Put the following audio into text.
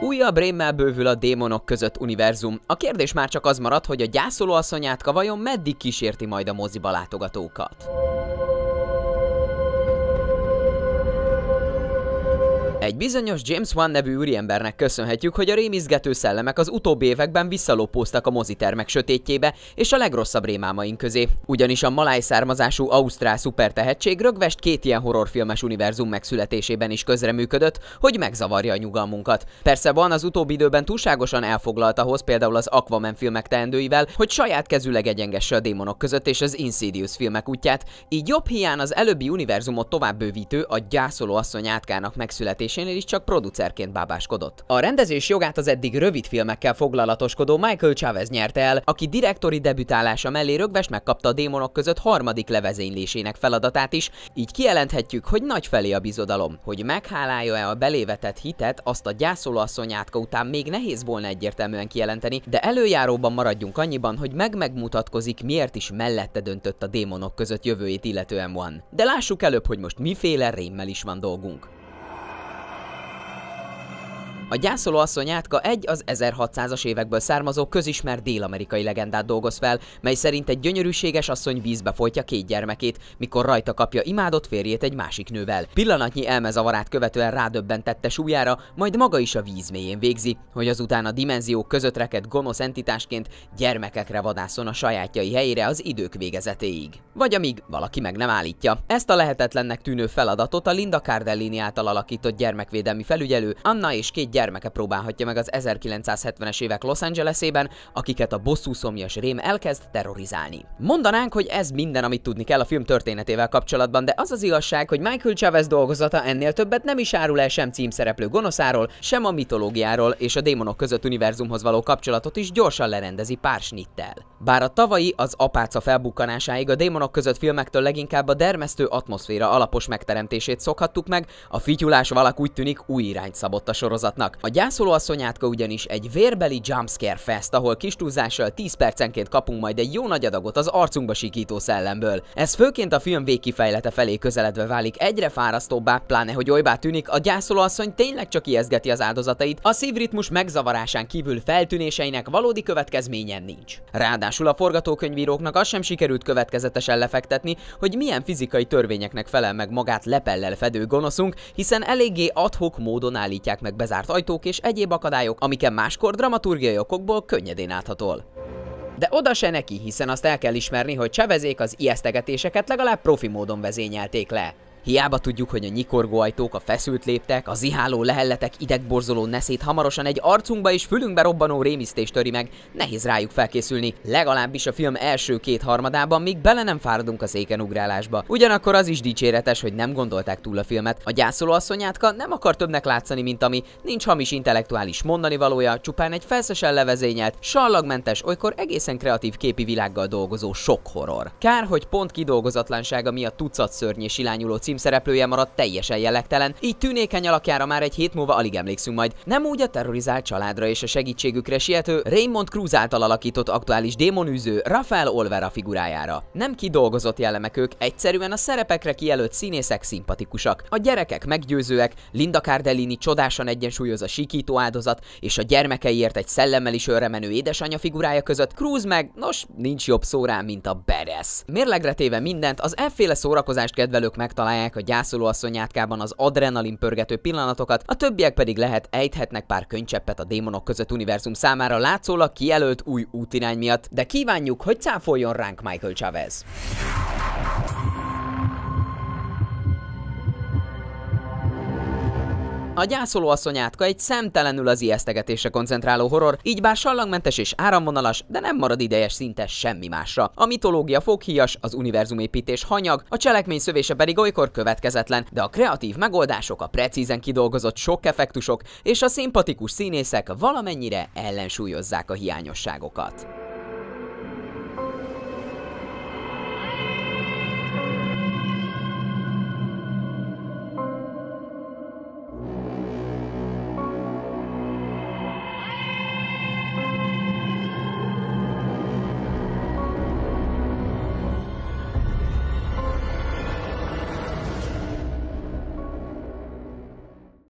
Újabb rémmel bővül a démonok között univerzum. A kérdés már csak az marad, hogy a gyászoló asszonyátka vajon meddig kísérti majd a moziba látogatókat. Egy bizonyos James Wan nevű úriembernek köszönhetjük, hogy a rémizgető szellemek az utóbbi években visszalopóztak a mozitermek sötétjébe és a legrosszabb rémámaink közé. Ugyanis a maláj származású ausztrál szupertehetség rögvest két ilyen horrorfilmes univerzum megszületésében is közreműködött, hogy megzavarja a nyugalmunkat. Persze van az utóbbi időben túlságosan elfoglalt ahhoz például az Aquaman filmek teendőivel, hogy saját kezüleg egyengesse a démonok között és az Insidious filmek útját, így jobb hiány az előbbi univerzumot tovább bővítő, a gyászoló asszony átkának megszületése rendezésénél is csak producerként bábáskodott. A rendezés jogát az eddig rövid filmekkel foglalatoskodó Michael Chavez nyerte el, aki direktori debütálása mellé rögvest megkapta a démonok között harmadik levezénylésének feladatát is, így kijelenthetjük, hogy nagy felé a bizodalom. Hogy meghálálja-e a belévetett hitet, azt a gyászoló asszonyátka után még nehéz volna egyértelműen kijelenteni, de előjáróban maradjunk annyiban, hogy meg-megmutatkozik, miért is mellette döntött a démonok között jövőjét illetően van. De lássuk előbb, hogy most miféle rémmel is van dolgunk. A gyászoló asszony átka egy az 1600-as évekből származó közismert dél-amerikai legendát dolgoz fel, mely szerint egy gyönyörűséges asszony vízbe folytja két gyermekét, mikor rajta kapja imádott férjét egy másik nővel. Pillanatnyi elmezavarát követően rádöbbentette súlyára, majd maga is a víz mélyén végzi, hogy azután a dimenziók között reked gonosz entitásként gyermekekre vadászon a sajátjai helyére az idők végezetéig. Vagy amíg valaki meg nem állítja. Ezt a lehetetlennek tűnő feladatot a Linda Cardellini által alakított gyermekvédelmi felügyelő Anna és két gyermeke próbálhatja meg az 1970-es évek Los Angelesében, akiket a bosszúszomjas rém elkezd terrorizálni. Mondanánk, hogy ez minden, amit tudni kell a film történetével kapcsolatban, de az az igazság, hogy Michael Chavez dolgozata ennél többet nem is árul el sem címszereplő gonoszáról, sem a mitológiáról és a démonok között univerzumhoz való kapcsolatot is gyorsan lerendezi pár snittel. Bár a tavalyi az apáca felbukkanásáig a démonok között filmektől leginkább a dermesztő atmoszféra alapos megteremtését szokhattuk meg, a fityulás valak úgy tűnik új irányt szabott a sorozatnak sorozatnak. A gyászoló asszonyátka ugyanis egy vérbeli jumpscare fest, ahol kis túlzással 10 percenként kapunk majd egy jó nagy adagot az arcunkba sikító szellemből. Ez főként a film végkifejlete felé közeledve válik egyre fárasztóbbá, pláne hogy olybá tűnik, a gyászoló asszony tényleg csak ijeszgeti az áldozatait, a szívritmus megzavarásán kívül feltűnéseinek valódi következményen nincs. Ráadásul a forgatókönyvíróknak az sem sikerült következetesen lefektetni, hogy milyen fizikai törvényeknek felel meg magát lepellel fedő gonoszunk, hiszen eléggé adhok módon állítják meg bezárt ajtók és egyéb akadályok, amiken máskor dramaturgiai okokból könnyedén áthatol. De oda se neki, hiszen azt el kell ismerni, hogy csevezék az ijesztegetéseket legalább profi módon vezényelték le. Hiába tudjuk, hogy a nyikorgó ajtók, a feszült léptek, a ziháló lehelletek, idegborzoló neszét hamarosan egy arcunkba és fülünkbe robbanó rémisztés töri meg, nehéz rájuk felkészülni, legalábbis a film első két harmadában, míg bele nem fáradunk a széken ugrálásba. Ugyanakkor az is dicséretes, hogy nem gondolták túl a filmet. A gyászoló asszonyátka nem akar többnek látszani, mint ami, nincs hamis intellektuális mondani valója, csupán egy felszesen levezényelt, sallagmentes, olykor egészen kreatív képi világgal dolgozó sok horror. Kár, hogy pont kidolgozatlansága miatt tucat szörny és irányuló cím címszereplője maradt teljesen jellegtelen, így tűnékeny alakjára már egy hét múlva alig emlékszünk majd. Nem úgy a terrorizált családra és a segítségükre siető Raymond Cruz által alakított aktuális démonűző Rafael Olvera figurájára. Nem kidolgozott jellemek ők, egyszerűen a szerepekre kijelölt színészek szimpatikusak. A gyerekek meggyőzőek, Linda Cardellini csodásan egyensúlyoz a sikító áldozat, és a gyermekeiért egy szellemmel is menő édesanyja figurája között, Cruz meg, nos, nincs jobb szó rá, mint a Beres. Mérlegre téve mindent, az efféle szórakozást kedvelők megtalálják megtalálják a gyászoló asszonyátkában az adrenalin pörgető pillanatokat, a többiek pedig lehet ejthetnek pár könycseppet a démonok között univerzum számára látszólag kijelölt új útirány miatt, de kívánjuk, hogy cáfoljon ránk Michael Chavez. A gyászoló asszonyátka egy szemtelenül az ijesztegetésre koncentráló horror, így bár sallangmentes és áramvonalas, de nem marad idejes szinte semmi másra. A mitológia foghíjas, az univerzumépítés hanyag, a cselekmény szövése pedig olykor következetlen, de a kreatív megoldások, a precízen kidolgozott sok effektusok és a szimpatikus színészek valamennyire ellensúlyozzák a hiányosságokat.